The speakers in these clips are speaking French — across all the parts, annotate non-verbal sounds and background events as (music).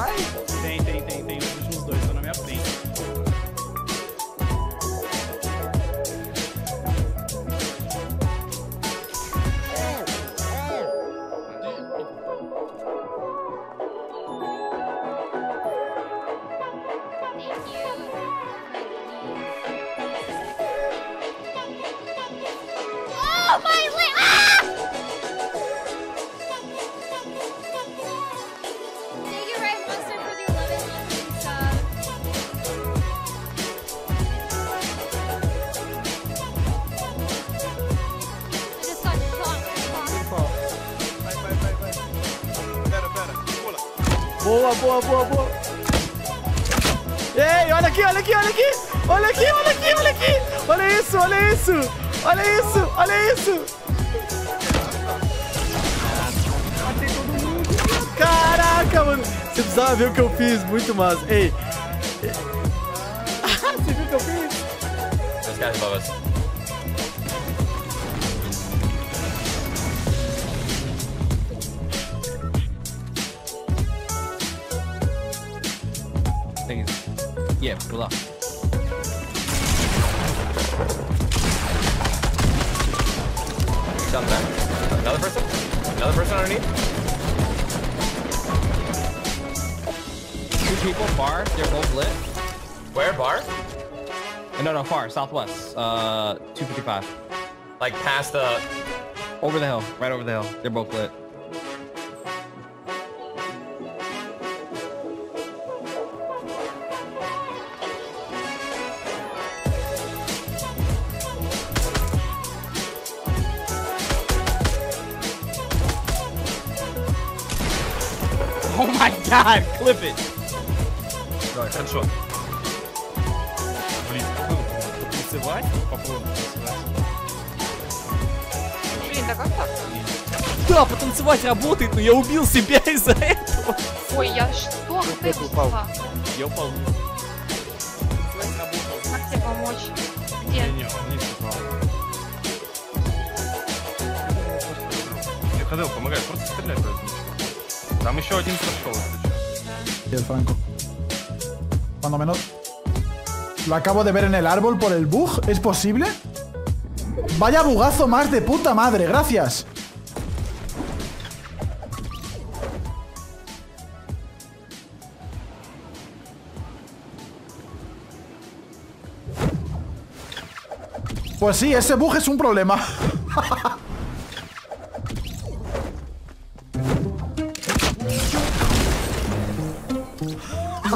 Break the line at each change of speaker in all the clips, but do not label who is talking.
vai? Tem, tem, tem, tem. Os últimos
dois estão na minha frente. Oh my
Boa, boa, boa, boa. Ei, olha aqui, olha aqui, olha aqui. Olha aqui, olha aqui, olha aqui. Olha isso, olha isso. Olha isso, olha isso. Caraca, mano. Você precisava ver o que eu fiz. Muito massa. Ei. (laughs) Você viu o que eu fiz?
This guy's
yeah, pull up.
Jump back. Another person? Another person underneath?
Two people, bar, they're both lit.
Where? Bar?
Uh, No, no, far, southwest. Uh, 255.
Like past the.
Over the hill, right over the hill. They're both lit. Oh my god, clip it!
Давай, хедшот. Блин,
Танцевать? Попробуем танцевать.
Блин, да как так?
Да, потанцевать работает, но я убил себя из-за этого.
Ой, я что? Ты упала?
Я упал.
Как тебе помочь? Где?
Не, он вниз упал.
Я ходил, помогай, просто это ничего. Там еще один прошел, если что.
Y el Franco. Cuando menos. Lo acabo de ver en el árbol por el bug. ¿Es posible? Vaya bugazo más de puta madre, gracias. Pues sí, ese bug es un problema. (laughs)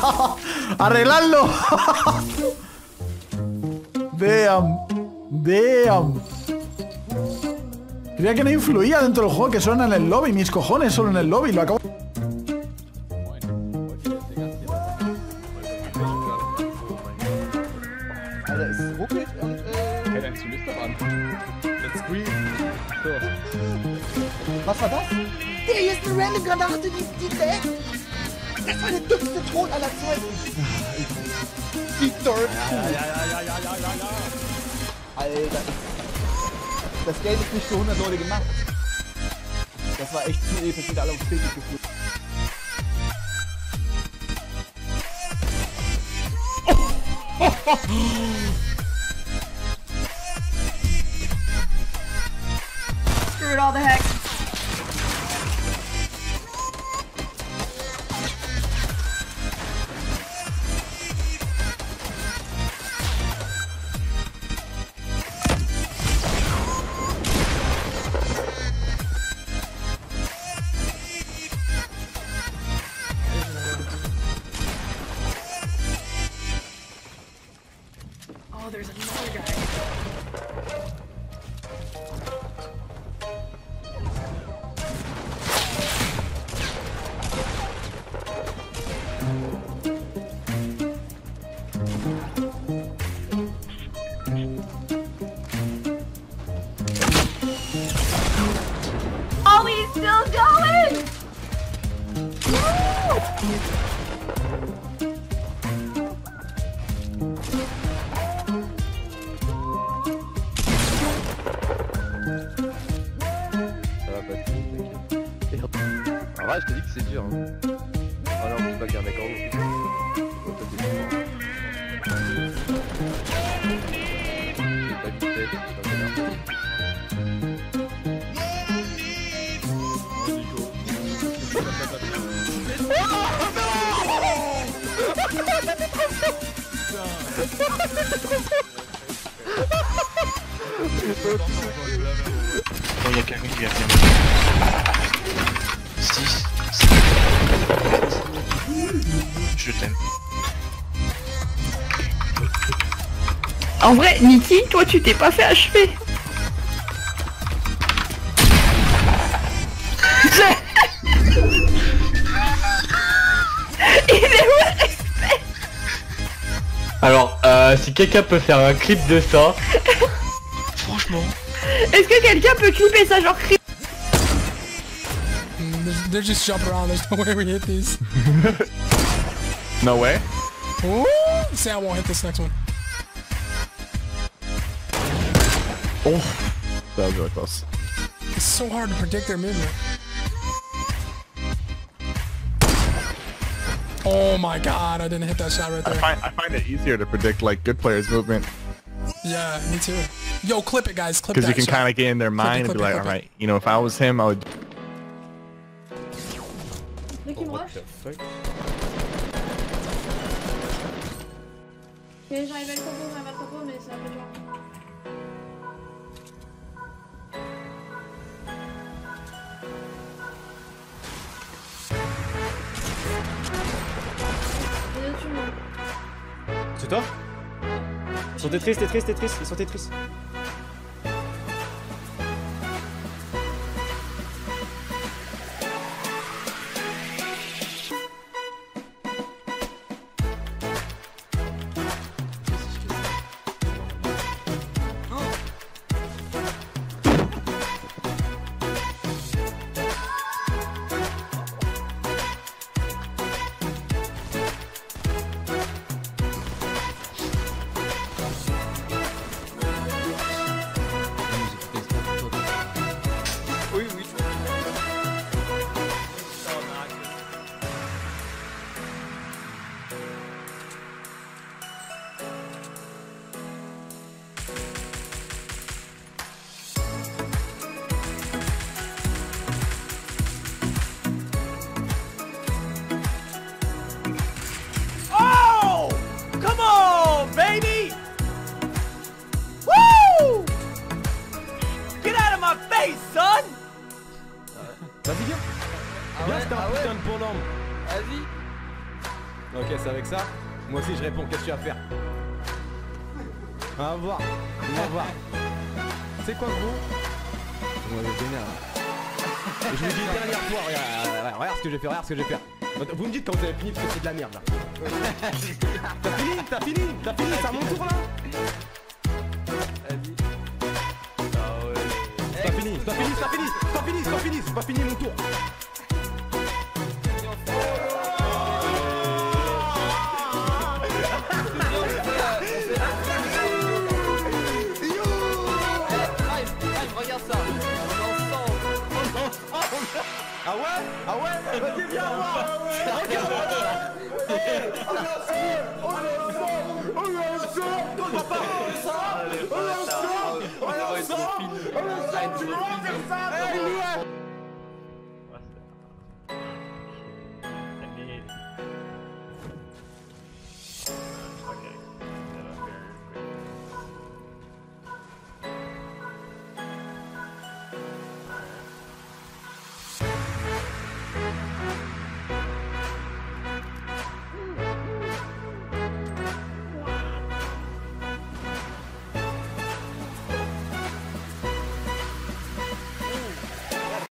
(laughs) ¡Arregladlo! Damn. Damn. Creía que no influía dentro del juego, que solo en el lobby. Mis cojones, solo en el lobby. Lo acabo...
Was war das? Der hier ist eine die, die. Das war der dümmste Ton aller Zeiten. Die Dirt.
Ja, ja, ja, ja, ja, ja, ja, ja.
Alter. Das Geld ist nicht für 100 Leute gemacht. Das war echt zu episch, wieder alle aufs Bild gefühlt.
Screwed all the heck. Oh, he's still going!
Ça va. En vrai, je te dis que c'est dur. Hein. Oh non, pas mec haut. Oh, toi, t'es fou. J'ai pas vu de tête, je suis un connard.
il y a Camille, il y a Camille. 6, Je t'aime.
En vrai, Niki, toi tu t'es pas fait achever. (laughs) Il est où le respect
Alors, euh, si quelqu'un peut faire un clip de ça,
Franchement.
Est-ce que quelqu'un peut clipper ça genre cri-
They're just jump around. There's no way we hit these.
No way.
Ooh, say I won't hit this next one.
Oh. That was really close.
It's so hard to predict their movement. Oh my god, I didn't hit that shot right
I
there.
find I find it easier to predict like good players' movement
Yeah, me too. Yo, clip it, guys. Clip
because you can kind of get in their
Clip it,
mind and be
it,
like,
clip
all
it.
you know, if I was him, I would.
Dès qu'il me rush.
fuck
j'arrive à le topo, j'arrive à le topo, mais c'est un peu dur.
Ils sont Tetris, Tetris, Tetris, ils sont Tetris.
Out of my face, son!
Vas-y, viens Viens, c'est un putain de bonhomme
Vas-y.
Ok, c'est avec ça Moi aussi, je réponds, qu'est-ce que tu vas faire? On va voir, on va voir. C'est quoi, gros donner un... Je vous dis une dernière fois, regarde, regarde, ce que je vais faire, regarde ce que je vais faire. Vous me dites quand vous avez fini parce que c'est de la merde là. (laughs) T'as fini T'as fini T'as fini C'est à mon tour là c'est pas fini, c'est pas fini, c'est pas fini mon tour.
Regarde! Ça. On est ensemble.
Ah ouais Ah ouais Vas-y viens voir Elias!